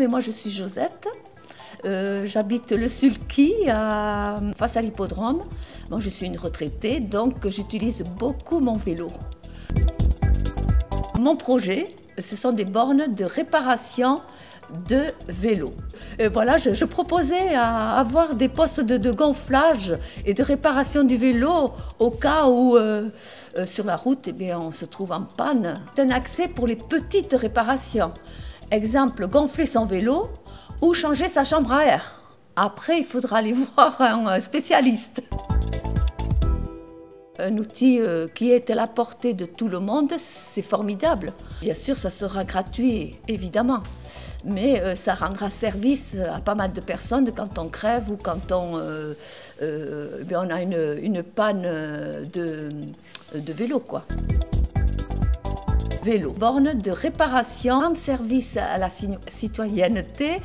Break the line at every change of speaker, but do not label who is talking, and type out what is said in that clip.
et moi je suis Josette. Euh, J'habite le Sulky, face à l'hippodrome. Moi je suis une retraitée, donc j'utilise beaucoup mon vélo. Mon projet, ce sont des bornes de réparation de vélo. Et voilà, je, proposais à avoir des postes de, de gonflage et de réparation du vélo au cas où euh, euh, sur la route eh bien, on se trouve en panne. C'est un accès pour les petites réparations. Exemple, gonfler son vélo ou changer sa chambre à air. Après, il faudra aller voir un spécialiste. Un outil euh, qui est à la portée de tout le monde, c'est formidable. Bien sûr, ça sera gratuit, évidemment. Mais euh, ça rendra service à pas mal de personnes quand on crève ou quand on, euh, euh, eh on a une, une panne de, de vélo. Quoi. Vélo, borne de réparation, rendre service à la ci- citoyenneté.